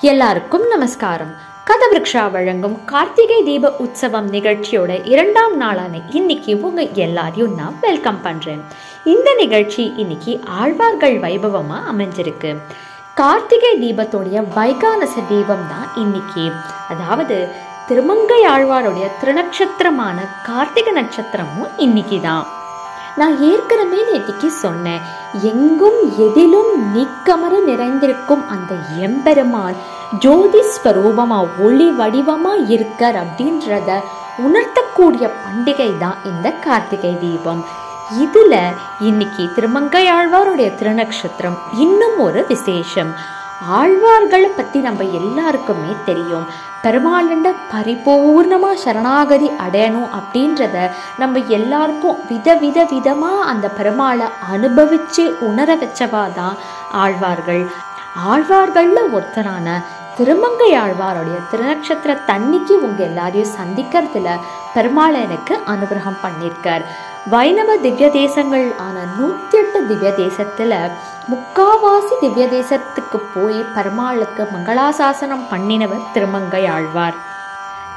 எல்லாருக்கும் நமஸ்காரம். கதவிருக்ஷா வழங்கும் கார்த்திகை தீப உற்சவம் நிகழ்ச்சியோட இரண்டாம் நாளான இன்னைக்கு உங்க எல்லாரையும் நான் வெல்கம் பண்றேன். இந்த நிகழ்ச்சி இன்னைக்கு ஆழ்வார்கள் வைபவமா அமைஞ்சிருக்கு. கார்த்திகை தீபத்துடைய வைகானச தீபம் தான் இன்னைக்கு. அதாவது திருமங்கை ஆழ்வாருடைய திருநட்சத்திரமான கார்த்திகை நட்சத்திரமும் இன்னைக்கு தான். நான் ஏற்கனவே நேற்றுக்கு சொன்னேன் எங்கும் எதிலும் நீக்கமர நிறைந்திருக்கும் அந்த எம்பெருமான் ஜோதி ஸ்வரூபமா ஒளி வடிவமா இருக்கார் அப்படின்றத உணர்த்தக்கூடிய பண்டிகை தான் இந்த கார்த்திகை தீபம். இதுல இன்னைக்கு திருமங்கை ஆழ்வாருடைய திருநக்ஷத்திரம் இன்னும் ஒரு விசேஷம். ஆழ்வார்களை பத்தி நம்ம எல்லாருக்குமே தெரியும். பெருமாளண்ட பரிபூர்ணமாக சரணாகதி அடையணும் அப்படின்றத நம்ம எல்லாருக்கும் வித வித விதமாக அந்த பெருமாளை அனுபவித்து உணர வச்சவா தான் ஆழ்வார்கள். ஆழ்வார்கள்ல ஒருத்தரான திருமங்கை ஆழ்வாருடைய திருநட்சத்திர தண்ணிக்கு உங்கள் எல்லாரையும் சந்திக்கிறதுல பெருமாள் எனக்கு அனுகிரகம் பண்ணியிருக்கார். வைணவ திவ்ய தேசங்கள் ஆன நூத்தி எட்டு திவ்ய தேசத்துல முக்காவாசி திவ்ய தேசத்துக்கு போய் பெருமாளுக்கு மங்களாசாசனம் பண்ணினவர் திருமங்கை ஆழ்வார்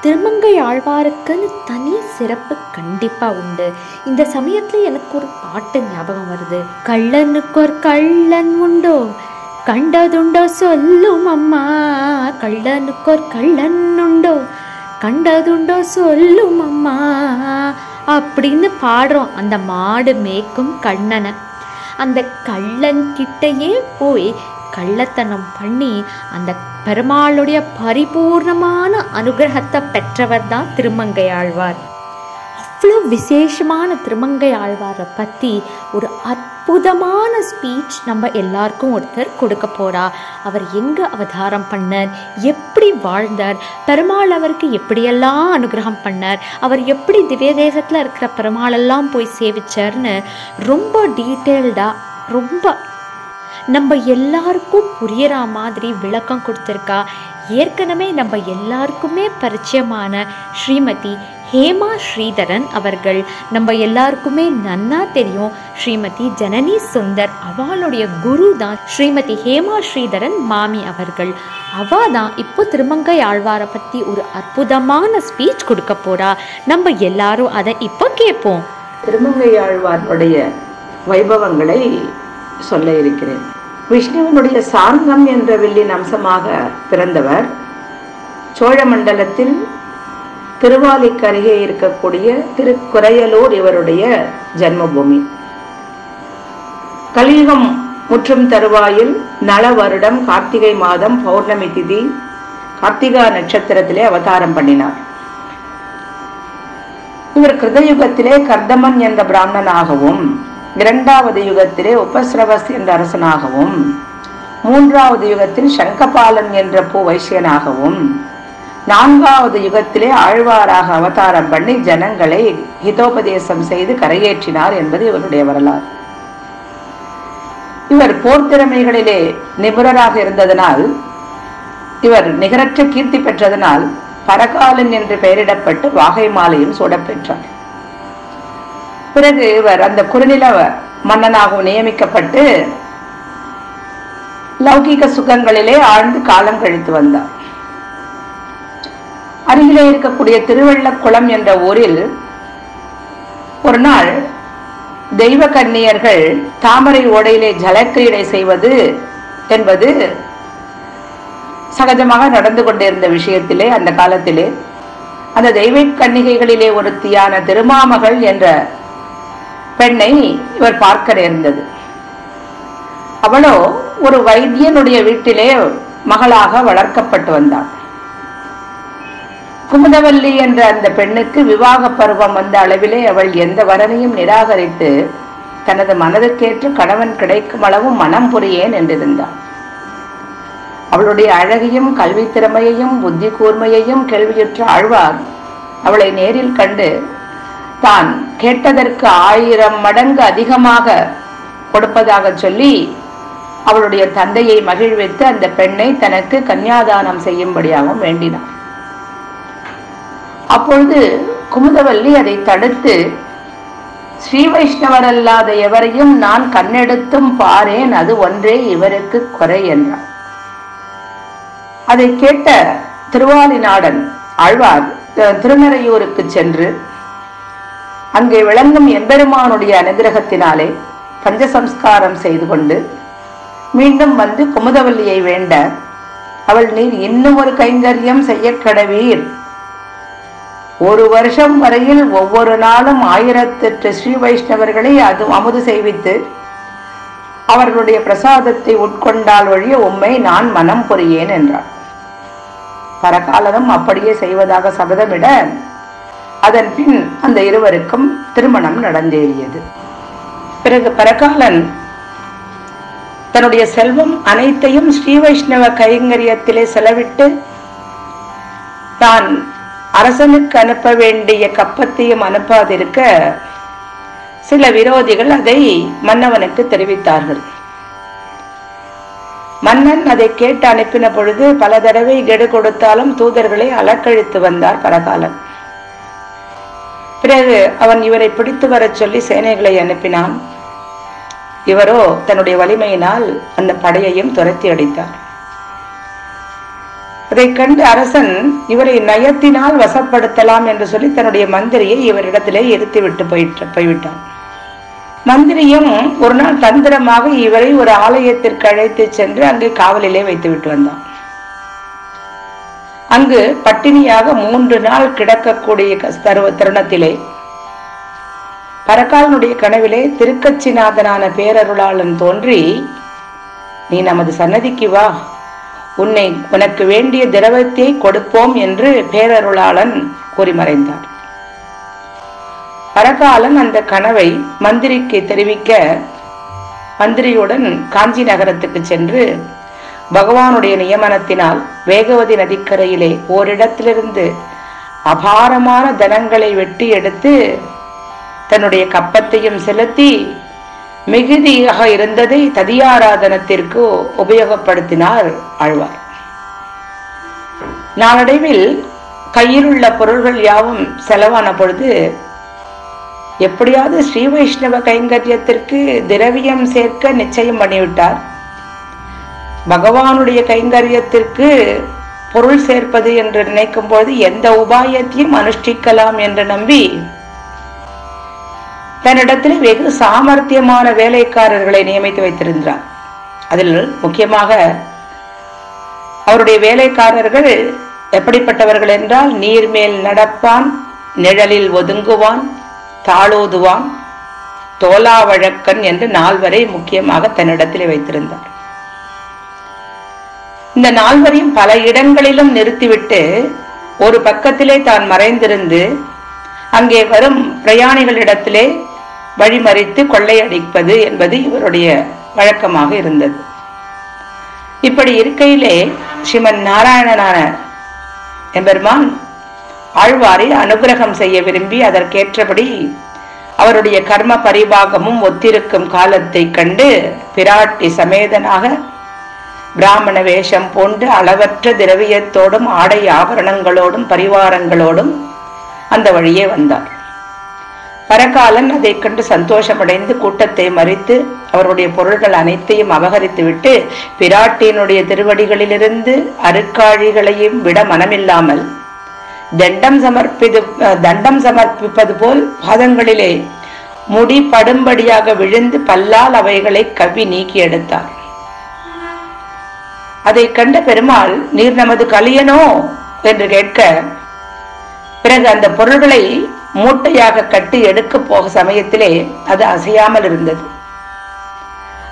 திருமங்கை ஆழ்வாருக்குன்னு தனி சிறப்பு கண்டிப்பா உண்டு. இந்த சமயத்துல எனக்கு ஒரு பாட்டு ஞாபகம் வருது. கள்ளனுக்கு ஒரு கள்ளன் உண்டோ? கண்டதுண்டோ சொல்லும் அம்மா. கள்ளனுக்கு ஒரு கள்ளன் உண்டோ? கண்டதுண்டோ சொல்லும் அம்மா. அப்படின்னு பாடுறோம். அந்த மாடு மேய்க்கும் கண்ணனை. அந்த கள்ளன் கிட்டையே போய் கள்ளத்தனம் பண்ணி அந்த பெருமாளுடைய பரிபூர்ணமான அனுகிரகத்தை பெற்றவர் தான் திருமங்கை ஆழ்வார். அவ்வளோ விசேஷமான திருமங்கை ஆழ்வாரை பற்றி ஒரு அற்புதமான ஸ்பீச் நம்ம எல்லாருக்கும் ஒருத்தர் கொடுக்க போறா. அவர் எங்கே அவதாரம் பண்ணார்? எப்படி வாழ்ந்தார்? பெருமாள் அவருக்கு எப்படியெல்லாம் அனுகிரகம் பண்ணார்? அவர் எப்படி திவ்ய தேசத்தில் இருக்கிற பெருமாளெல்லாம் போய் சேவிச்சார்னு ரொம்ப டீட்டெயில்டாக ரொம்ப நம்ம எல்லாருக்கும் புரியற மாதிரி விளக்கம் கொடுத்துருக்கா. ஏற்கனவே நம்ம எல்லாருக்குமே பரிச்சயமான ஸ்ரீமதி ஹேமா ஸ்ரீதரன் அவர்கள். நம்ம எல்லாருக்குமே நன்னா தெரியும். ஸ்ரீமதி ஜனனி சுந்தர் அவளுடைய குரு தான் ஸ்ரீமதி ஹேமா ஸ்ரீதரன் மாமி அவர்கள். அவ தான் இப்போ திருமங்கை ஆழ்வாரை பற்றி ஒரு அற்புதமான ஸ்பீச் கொடுக்க போறா. நம்ம எல்லாரும் அதை இப்போ கேட்போம் திருமங்கை ஆழ்வாரோடைய வைபவங்களை சொல்ல இருக்கிறேன். விஷ்ணுவினுடைய சார்ந்தம் என்ற வில்லின் அம்சமாக பிறந்தவர் சோழ மண்டலத்தில் திருவாலிக்கு அருகே இருக்கக்கூடிய திருக்குறையலூர் இவருடைய ஜென்மபூமி. கலியுகம் முற்றும் தருவாயில் நல வருடம் கார்த்திகை மாதம் பௌர்ணமி திதி கார்த்திகா நட்சத்திரத்திலே அவதாரம் பண்ணினார். இவர் கிருதயுகத்திலே கர்தமன் என்ற பிராமணனாகவும் இரண்டாவது யுகத்திலே உபஸ்ரவஸ் என்ற அரசனாகவும் மூன்றாவது யுகத்தில் சங்கபாலன் என்ற பூ வைசியனாகவும் நான்காவது யுகத்திலே ஆழ்வாராக அவதாரம் பண்ணி ஜனங்களை ஹிதோபதேசம் செய்து கரையேற்றினார் என்பது இவருடைய வரலாறு. இவர் போர் திறமைகளிலே நிபுணராக இருந்ததனால் இவர் நிகரற்ற கீர்த்தி பெற்றதனால் பரகாலன் என்று பெயரிடப்பட்டு வாகை மாலையும் சூடப்பெற்றார். பிறகு இவர் அந்த குறுநில மன்னனாகவும் நியமிக்கப்பட்டு லௌகிக சுகங்களிலே ஆழ்ந்து காலம் கழித்து வந்தார். அருகிலே இருக்கக்கூடிய திருவள்ளக்குளம் என்ற ஊரில் ஒரு நாள் தெய்வ கன்னியர்கள் தாமரை ஓடையிலே ஜலக்கிரீடை செய்வது என்பது சகஜமாக நடந்து கொண்டிருந்த விஷயத்திலே அந்த காலத்திலே அந்த தெய்வ கன்னிகைகளிலே ஒருத்தியான திருமாமகள் என்ற பெண்ணை இவர் பார்க்க நேர்ந்தது அவளோ ஒரு வைத்தியனுடைய வீட்டிலே மகளாக வளர்க்கப்பட்டு வந்தாள். குமுதவல்லி என்ற அந்த பெண்ணுக்கு விவாக பருவம் வந்த அளவிலே அவள் எந்த வரனையும் நிராகரித்து தனது மனதுக்கேற்று கணவன் கிடைக்கும் அளவும் மனம் புரியேன் என்றிருந்தாள் அவளுடைய அழகையும் கல்வி திறமையையும் புத்தி கூர்மையையும் கேள்வியுற்ற ஆழ்வார் அவளை நேரில் கண்டு தான் கேட்டதற்கு ஆயிரம் மடங்கு அதிகமாக கொடுப்பதாக சொல்லி அவளுடைய தந்தையை மகிழ்வித்து அந்த பெண்ணை தனக்கு கன்னியாதானம் செய்யும்படியாகவும் வேண்டினார் அப்பொழுது குமுதவல்லி அதை தடுத்து ஸ்ரீ வைஷ்ணவர் அல்லாத எவரையும் நான் கண்ணெடுத்தும் பாரேன் அது ஒன்றே இவருக்கு குறை என்றார் அதை கேட்ட திருவாலிநாடன் ஆழ்வார் திருநறையூருக்கு சென்று அங்கே விளங்கும் எம்பெருமானுடைய அனுகிரகத்தினாலே பஞ்சசம்ஸ்காரம் செய்து கொண்டு மீண்டும் வந்து குமுதவல்லியை வேண்ட அவள் நீர் இன்னும் ஒரு கைங்கரியம் செய்ய கடவீர் ஒரு வருஷம் வரையில் ஒவ்வொரு நாளும் ஆயிரத்தெட்டு ஸ்ரீ வைஷ்ணவர்களை அது அமுது செய்வித்து அவர்களுடைய பிரசாதத்தை உட்கொண்டால் வழிய உம்மை நான் மனம் புரியேன் என்றார் பரகாலனும் அப்படியே செய்வதாக சபதமிட அதன் பின் அந்த இருவருக்கும் திருமணம் நடந்தேறியது. பிறகு பரகாலன் தன்னுடைய செல்வம் அனைத்தையும் ஸ்ரீ வைஷ்ணவ கைங்கரியத்திலே செலவிட்டு தான் அரசனுக்கு அனுப்ப வேண்டிய கப்பத்தையும் அனுப்பாதிருக்க சில விரோதிகள் அதை மன்னவனுக்கு தெரிவித்தார்கள். மன்னன் அதை கேட்டு அனுப்பின பொழுது பல தடவை கெடு கொடுத்தாலும் தூதர்களை அலக்கழித்து வந்தார் பரகாலன். பிறகு அவன் இவரை பிடித்து வரச் சொல்லி சேனைகளை அனுப்பினான். இவரோ தன்னுடைய வலிமையினால் அந்த படையையும் துரத்தி அடித்தார். அதைக் கண்டு அரசன் இவரை நயத்தினால் வசப்படுத்தலாம் என்று சொல்லி தன்னுடைய மந்திரியை இவரிடத்திலே இருத்திவிட்டு போயிட்டு போய்விட்டான். மந்திரியும் ஒரு நாள் தந்திரமாக இவரை ஒரு ஆலயத்திற்கு அழைத்து சென்று அங்கே காவலிலே வைத்து விட்டு வந்தான். அங்கு பட்டினியாக மூன்று நாள் கிடக்கக்கூடிய க- தருவ தருணத்திலே பரக்காலனுடைய கனவிலே திருக்கச்சிநாதனான பேரருளாளன் தோன்றி நீ நமது சன்னதிக்கு வா. உன்னை உனக்கு வேண்டிய திரவத்தை கொடுப்போம் என்று பேரருளாளன் கூறி மறைந்தார். பரகாலன் அந்த கனவை மந்திரிக்கு தெரிவிக்க மந்திரியுடன் காஞ்சி நகரத்துக்கு சென்று பகவானுடைய நியமனத்தினால் வேகவதி நதிக்கரையிலே ஓரிடத்திலிருந்து அபாரமான தனங்களை வெட்டி எடுத்து தன்னுடைய கப்பத்தையும் செலுத்தி மிகுதியாக இருந்ததை ததியாராதனத்திற்கு உபயோகப்படுத்தினார் ஆழ்வார். நாளடைவில் கையில் உள்ள பொருள்கள் யாவும் செலவான பொழுது எப்படியாவது ஸ்ரீ வைஷ்ணவ கைங்கரியத்திற்கு திரவியம் சேர்க்க நிச்சயம் பண்ணிவிட்டார். பகவானுடைய கைங்கரியத்திற்கு பொருள் சேர்ப்பது என்று நினைக்கும் பொழுது எந்த உபாயத்தையும் அனுஷ்டிக்கலாம் என்று நம்பி தன்னிடத்தில் வெகு சாமர்த்தியமான வேலைக்காரர்களை நியமித்து வைத்திருந்தார். அதில் முக்கியமாக அவருடைய வேலைக்காரர்கள் எப்படிப்பட்டவர்கள் என்றால் நீர்மேல் நடப்பான் நிழலில் ஒதுங்குவான் தாளோதுவான் தோலாவழக்கன் என்று நால்வரை முக்கியமாக தன்னிடத்திலே வைத்திருந்தார். இந்த நால்வரையும் பல இடங்களிலும் நிறுத்திவிட்டு ஒரு பக்கத்திலே தான் மறைந்திருந்து அங்கே வரும் பிரயாணிகளிடத்திலே வழிமறித்து கொள்ளையடிப்பது என்பது இவருடைய வழக்கமாக இருந்தது. இப்படி இருக்கையிலே ஸ்ரீமன் நாராயணனான எம்பெருமான் ஆழ்வாரை அனுகிரகம் செய்ய விரும்பி அதற்கேற்றபடி அவருடைய கர்ம பரிபாகமும் ஒத்திருக்கும் காலத்தை கண்டு பிராட்டி சமேதனாக பிராமண வேஷம் போன்று அளவற்ற திரவியத்தோடும் ஆடை ஆபரணங்களோடும் பரிவாரங்களோடும் அந்த வழியே வந்தார். பரகாலன் அதைக் கண்டு சந்தோஷமடைந்து கூட்டத்தை மறித்து அவருடைய பொருள்கள் அனைத்தையும் அபகரித்துவிட்டு பிராட்டியினுடைய திருவடிகளிலிருந்து அருக்காழிகளையும் விட மனமில்லாமல் தண்டம் சமர்ப்பிது தண்டம் சமர்ப்பிப்பது போல் பாதங்களிலே முடி படும்படியாக விழுந்து பல்லால் அவைகளை கவி நீக்கி எடுத்தார் அதை கண்ட பெருமாள் நீர் நமது கலியனோ? என்று கேட்க பிறகு அந்த பொருள்களை மூட்டையாக கட்டி எடுக்க போக சமயத்திலே அது அசையாமல் இருந்தது.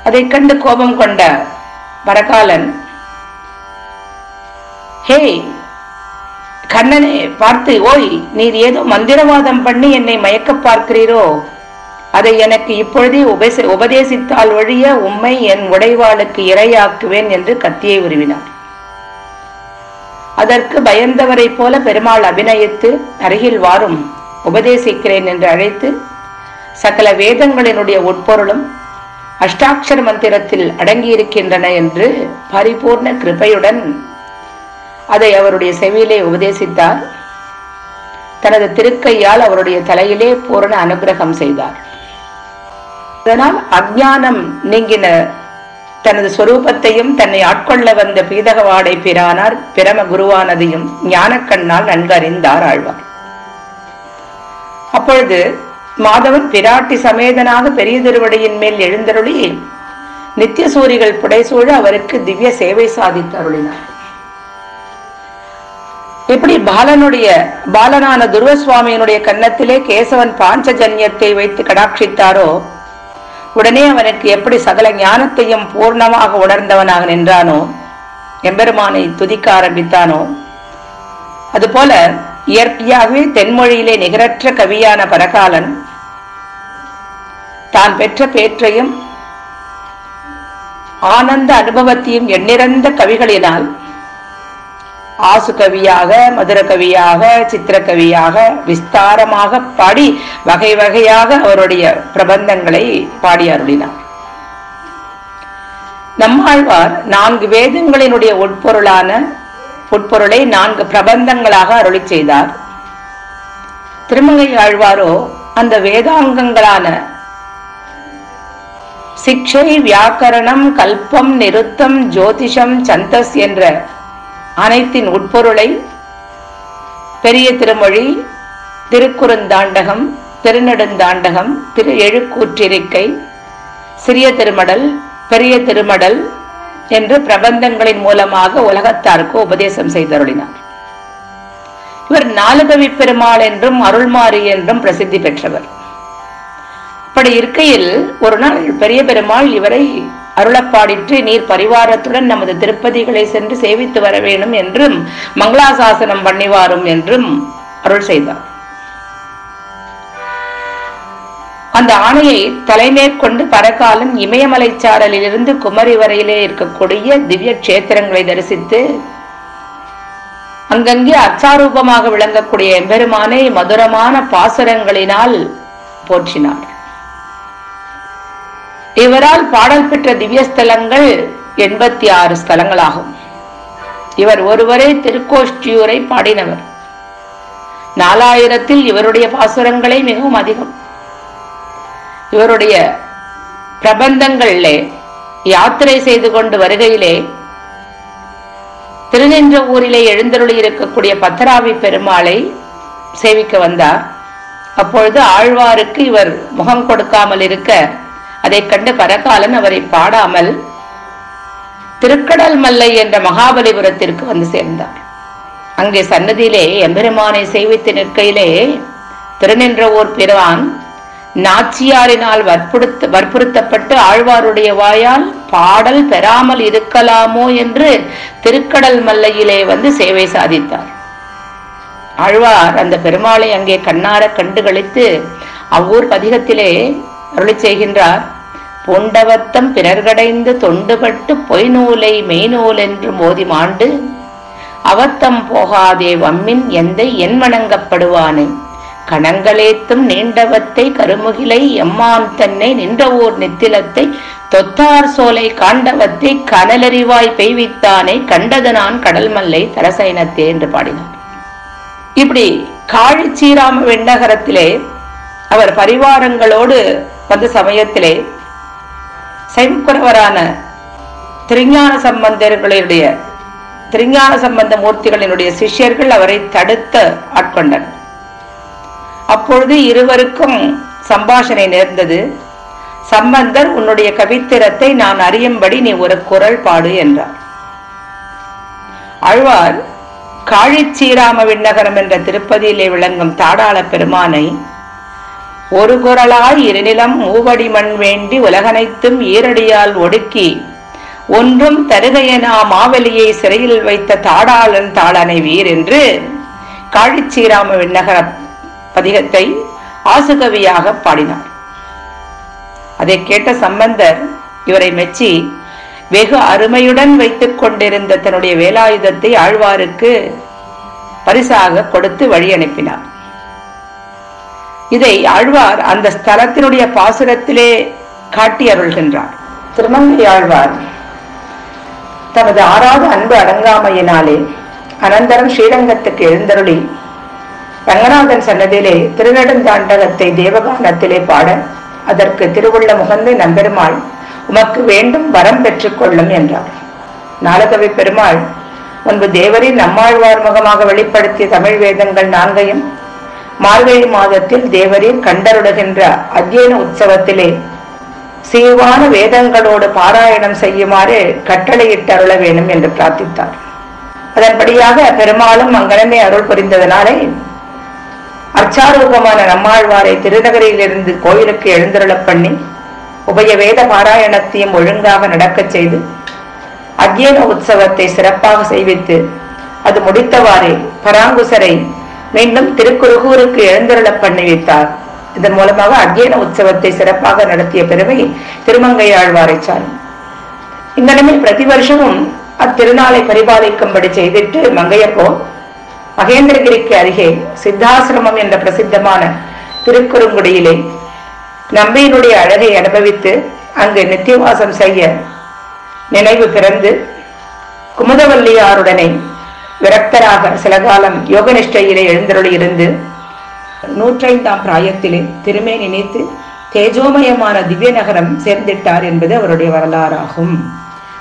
அதை கண்டு கோபம் கொண்ட பரகாலன் ஹே கண்ணனே பார்த்து ஓய் நீர் ஏதோ மந்திரவாதம் பண்ணி என்னை மயக்க பார்க்கிறீரோ? அதை எனக்கு இப்பொழுதே உபச உபதேசித்தால் ஒழிய உம்மை என் உடைவாளுக்கு இரையாக்குவேன் என்று கத்தியை உருவினார். அதற்கு பயந்தவரைப் போல பெருமாள் அபிநயித்து அருகில் வாரும் உபதேசிக்கிறேன் என்று அழைத்து சகல வேதங்களினுடைய உட்பொருளும் அஷ்டாட்சர மந்திரத்தில் அடங்கியிருக்கின்றன என்று பரிபூர்ண கிருபையுடன் அதை அவருடைய செவியிலே உபதேசித்தார். தனது திருக்கையால் அவருடைய தலையிலே பூரண அனுகிரகம் செய்தார். அதனால் அஜானம் நீங்கின தனது சொரூபத்தையும் தன்னை ஆட்கொள்ள வந்த பீதகவாடை பிரானார் பிரம குருவானதையும் ஞானக்கண்ணால் நன்கு அறிந்தார் ஆழ்வார். அப்பொழுது மாதவன் பிராட்டி சமேதனாக பெரிய திருவடியின் மேல் எழுந்தருளி நித்திய சூரிகள் புடைசூழ அவருக்கு திவ்ய சேவை சாதித்து அருளினார். இப்படி பாலனுடைய பாலனான துருவசுவாமியினுடைய கன்னத்திலே கேசவன் பாஞ்சஜன்யத்தை வைத்து கடாட்சித்தாரோ உடனே அவனுக்கு எப்படி சகல ஞானத்தையும் பூர்ணமாக உணர்ந்தவனாக நின்றானோ எம்பெருமானை துதிக்க ஆரம்பித்தானோ அதுபோல இயற்கையாகவே தென்மொழியிலே நிகரற்ற கவியான பரகாலன் தான் பெற்ற பேற்றையும் ஆனந்த அனுபவத்தையும் எண்ணிறந்த கவிகளினால் ஆசு கவியாக மதுர கவியாக சித்திர கவியாக விஸ்தாரமாக பாடி வகை வகையாக அவருடைய பிரபந்தங்களை பாடி அருளினார். நம்மாழ்வார் நான்கு வேதங்களினுடைய உட்பொருளான உட்பொருளை நான்கு பிரபந்தங்களாக அருளி செய்தார். திருமங்கை ஆழ்வாரோ அந்த வேதாங்கங்களான சிக்ஷை வியாக்கரணம் கல்பம் நிறுத்தம் ஜோதிஷம் சந்தஸ் என்ற அனைத்தின் உட்பொருளை பெரிய திருமொழி திருக்குறுந்தாண்டகம் திருநெடுந்தாண்டகம் திரு எழுக்கூற்றிருக்கை சிறிய திருமடல் பெரிய திருமடல் என்று பிரபந்தங்களின் மூலமாக உலகத்தாருக்கு உபதேசம் செய்தருளினார். இவர் நாலுகவி பெருமாள் என்றும் அருள்மாரி என்றும் பிரசித்தி பெற்றவர். அப்படி இருக்கையில் ஒரு நாள் பெரிய பெருமாள் இவரை அருளப்பாடிற்று நீர் பரிவாரத்துடன் நமது திருப்பதிகளை சென்று சேவித்து வர வேண்டும் என்றும் மங்களாசாசனம் பண்ணிவாரும் என்றும் அருள் செய்தார். அந்த ஆணையை தலைமேற்கொண்டு பரகாலம் இமயமலை சாரலிலிருந்து குமரி வரையிலே இருக்கக்கூடிய திவ்ய கஷேத்திரங்களை தரிசித்து அங்கங்கே அச்சாரூபமாக விளங்கக்கூடிய எம்பெருமானை மதுரமான பாசுரங்களினால் போற்றினார். இவரால் பாடல் பெற்ற திவ்ய ஸ்தலங்கள் எண்பத்தி ஆறு ஸ்தலங்களாகும். இவர் ஒருவரே திருக்கோஷ்டியூரை பாடினவர். நாலாயிரத்தில் இவருடைய பாசுரங்களே மிகவும் அதிகம். இவருடைய பிரபந்தங்களிலே யாத்திரை செய்து கொண்டு வருகையிலே திருநின்ற ஊரிலே எழுந்தருளி இருக்கக்கூடிய பத்தராவி பெருமாளை சேவிக்க வந்தார். அப்பொழுது ஆழ்வாருக்கு இவர் முகம் கொடுக்காமல் இருக்க அதை கண்டு பரகாலன் அவரை பாடாமல் திருக்கடல் மல்லை என்ற மகாபலிபுரத்திற்கு வந்து சேர்ந்தார். அங்கே சன்னதியிலே எம்பெருமானை சேவித்து நிற்கையிலே திருநின்ற ஓர் பிறவான் நாச்சியாரினால் வற்புறுத்த வற்புறுத்தப்பட்டு ஆழ்வாருடைய வாயால் பாடல் பெறாமல் இருக்கலாமோ என்று திருக்கடல் மல்லையிலே வந்து சேவை சாதித்தார். ஆழ்வார் அந்த பெருமாளை அங்கே கண்ணார கண்டு கழித்து அவ்வூர் பதிகத்திலே அருளி செய்கின்றார். பொண்டவத்தம் பிறர்கடைந்து தொண்டுபட்டு பொய் நூலை மெய்நூல் என்று மோதி மாண்டு அவத்தம் போகாதே வம்மின் எந்தை என் வணங்கப்படுவானே கணங்களேத்தும் நீண்டவத்தை கருமுகிலை எம்மான் தன்னை நின்ற ஊர் நித்திலத்தை தொத்தார் சோலை காண்டவத்தை கனலறிவாய் பெய்வித்தானே கண்டது நான் கடல் மல்லை தரசைனத்தே என்று பாடினார். இப்படி காழி சீராம வெண்ணகரத்திலே அவர் பரிவாரங்களோடு வந்த சமயத்திலே சைவக்குறவரான திருஞான சம்பந்தர்களுடைய திருஞான சம்பந்த மூர்த்திகளினுடைய சிஷ்யர்கள் அவரை தடுத்து ஆட்கொண்டனர். அப்பொழுது இருவருக்கும் சம்பாஷணை நேர்ந்தது. சம்பந்தர் உன்னுடைய கவித்திரத்தை நான் அறியும்படி நீ ஒரு குரல் பாடு என்றார். ஆழ்வார் காழிச்சீராம விண்ணகரம் என்ற திருப்பதியிலே விளங்கும் தாடாள பெருமானை ஒரு குரலாய் இருநிலம் மூவடி மண் வேண்டி உலகனைத்தும் ஈரடியால் ஒடுக்கி ஒன்றும் தருகையனா மாவெளியை சிறையில் வைத்த தாடாளன் தாளனை வீர் என்று காழிச்சீராம விண்ணகர பதிகத்தை ஆசுகவியாக பாடினார். அதை கேட்ட சம்பந்தர் இவரை மெச்சி வெகு அருமையுடன் வைத்துக் கொண்டிருந்த தன்னுடைய வேலாயுதத்தை ஆழ்வாருக்கு பரிசாக கொடுத்து வழி அனுப்பினார். இதை ஆழ்வார் அந்த ஸ்தலத்தினுடைய பாசுரத்திலே காட்டி அருள்கின்றார் திருமங்கை ஆழ்வார் தமது ஆறாவது அன்பு அடங்காமையினாலே அனந்தரம் ஸ்ரீரங்கத்துக்கு எழுந்தருளி ரங்கநாதன் சன்னதியிலே திருநெடுந்தாண்டகத்தை தேவகானத்திலே பாட அதற்கு திருவுள்ள முகந்தை நம்பெருமாள் உமக்கு வேண்டும் வரம் பெற்றுக்கொள்ளும் என்றார். நாலகவி பெருமாள் முன்பு தேவரின் நம்மாழ்வார் முகமாக வெளிப்படுத்திய தமிழ் வேதங்கள் நான்கையும் மார்கழி மாதத்தில் தேவரீர் கண்டருடுகின்ற அத்தியன உற்சவத்திலே சீவான வேதங்களோடு பாராயணம் செய்யுமாறு கட்டளையிட்டு அருள வேணும் என்று பிரார்த்தித்தார். அதன்படியாக பெருமாளும் மங்களமே அருள் புரிந்ததனாலே அர்ச்சாரூபமான நம்மாழ்வாரை திருநகரியிலிருந்து கோயிலுக்கு எழுந்தருளப் பண்ணி உபய வேத பாராயணத்தையும் ஒழுங்காக நடக்கச் செய்து அத்தியன உற்சவத்தை சிறப்பாக செய்வித்து அது முடித்தவாறே பராங்குசரை மீண்டும் திருக்குறுகூருக்கு எழுந்தருளப் பண்ணி வைத்தார் இதன் மூலமாக அத்தியன உற்சவத்தை சிறப்பாக நடத்திய பெருமை திருமங்கையாழ்வாரை சாரும். இங்கனமே பிரதி வருஷமும் அத்திருநாளை பரிபாலிக்கும்படி செய்திட்டு மங்கையப்போ மகேந்திரகிரிக்கு அருகே சித்தாசிரமம் என்ற பிரசித்தமான திருக்குறுங்குடியிலே நம்பியினுடைய அழகை அனுபவித்து அங்கு நித்தியவாசம் செய்ய நினைவு பிறந்து குமுதவல்லியாருடனே விரக்தராக சில காலம் யோகனிஷ்டையிலே எழுந்தருளி இருந்து நூற்றைந்தாம் பிராயத்திலே திருமே நினைத்து தேஜோமயமான திவ்ய நகரம் சேர்ந்திட்டார் என்பது அவருடைய வரலாறாகும்.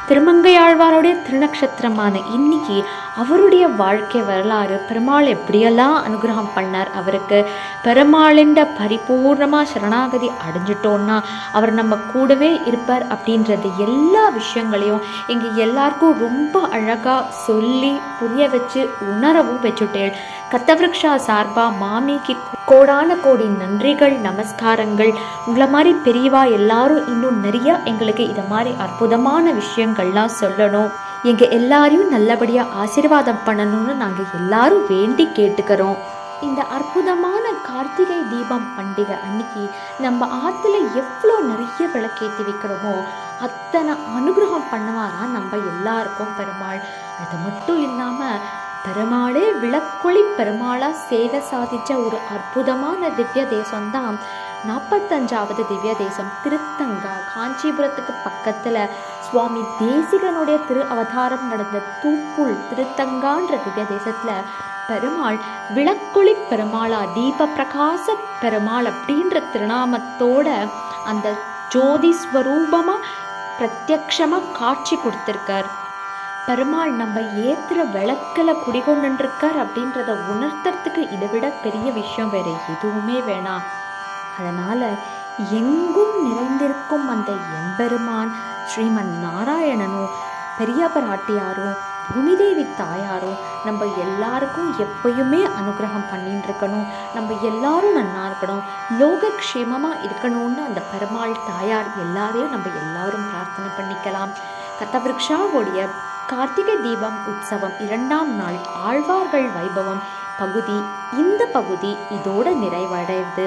திருமங்கையாழ்வாருடைய திருநக்ஷத்திரமான இன்னைக்கு அவருடைய வாழ்க்கை வரலாறு பெருமாள் எப்படியெல்லாம் அனுகிரகம் பண்ணார் அவருக்கு பெருமாளின்ற பரிபூர்ணமாக சரணாகதி அடைஞ்சிட்டோன்னா அவர் நம்ம கூடவே இருப்பார் அப்படின்றது எல்லா விஷயங்களையும் இங்கே எல்லாருக்கும் ரொம்ப அழகாக சொல்லி புரிய வச்சு உணரவும் வச்சுட்டேன் கத்தவிருக்ஷா சார்பா மாமிக்கு கோடான கோடி நன்றிகள் நமஸ்காரங்கள். உங்களை மாதிரி பெரியவா எல்லாரும் இன்னும் நிறைய எங்களுக்கு இதை மாதிரி அற்புதமான விஷயங்கள்லாம் சொல்லணும். எங்க எல்லாரையும் நல்லபடியா ஆசீர்வாதம் பண்ணணும்னு நாங்க எல்லாரும் வேண்டி கேட்டுக்கிறோம். இந்த அற்புதமான கார்த்திகை தீபம் பண்டிகை அன்னைக்கு நம்ம ஆத்துல எவ்வளோ நிறைய விளக்கேற்றி வைக்கிறோமோ அத்தனை அனுகிரகம் பண்ணுவாரா நம்ம எல்லாருக்கும் பெருமாள். அது மட்டும் இல்லாமல் பெருமாளே விளக்கொளி பெருமாளா சேவை சாதிச்ச ஒரு அற்புதமான திவ்ய தேசம்தான். நாற்பத்தஞ்சாவது திவ்ய தேசம் திருத்தங்கா காஞ்சிபுரத்துக்கு பக்கத்துல. சுவாமி தேசிகனுடைய திரு அவதாரம் நடந்த தூப்புள் திருத்தங்கான்ற திவ்ய தேசத்துல. பெருமாள் விளக்கொளி பெருமாளா தீப பிரகாச பெருமாள் அப்படின்ற திருநாமத்தோட அந்த ஜோதி ஸ்வரூபமா பிரத்யக்ஷமா காட்சி கொடுத்திருக்கார். பெருமாள் நம்ம ஏத்துற விளக்குல குடிகொண்டுருக்கார் அப்படின்றத உணர்த்துறதுக்கு இதை விட பெரிய விஷயம் வேற எதுவுமே வேணாம். அதனால எங்கும் நிறைந்திருக்கும் அந்த எம்பெருமான் ஸ்ரீமன் நாராயணனும் பெரிய பராட்டியாரும் பூமிதேவி தாயாரும் நம்ம எல்லாருக்கும் எப்பயுமே அனுகிரகம் பண்ணிட்டு இருக்கணும் நம்ம எல்லாரும் நன்னா இருக்கணும். லோகக்ஷேமமா இருக்கணும்னு அந்த பெருமாள் தாயார் எல்லாரையும் நம்ம எல்லாரும் பிரார்த்தனை பண்ணிக்கலாம். கத்தவிருக்ஷாவுடைய கார்த்திகை தீபம் உற்சவம் இரண்டாம் நாள் ஆழ்வார்கள் வைபவம். பகுதி இந்த பகுதி இதோட நிறைவடையுது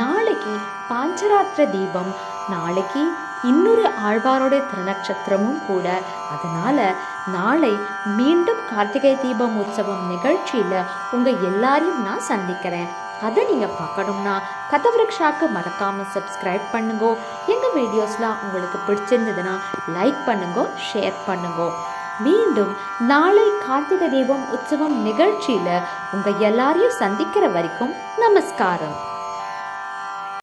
நாளைக்கு பாஞ்சராத்திர தீபம். நாளைக்கு இன்னொரு ஆழ்வாரோட திருநட்சத்திரமும் கூட. அதனால நாளை மீண்டும் கார்த்திகை தீபம் உற்சவம் நிகழ்ச்சியில உங்க எல்லாரையும் நான் சந்திக்கிறேன். அதை நீங்க பார்க்கணும்னா கதவிருக்ஷாக்கு மறக்காம சப்ஸ்கிரைப் பண்ணுங்க. எங்க வீடியோஸ்லாம் உங்களுக்கு பிடிச்சிருந்ததுன்னா லைக் பண்ணுங்க ஷேர் பண்ணுங்க. மீண்டும் நாளை கார்த்திகை தீபம் உற்சவம் நிகழ்ச்சியில உங்க எல்லாரையும் சந்திக்கிற வரைக்கும் நமஸ்காரம்.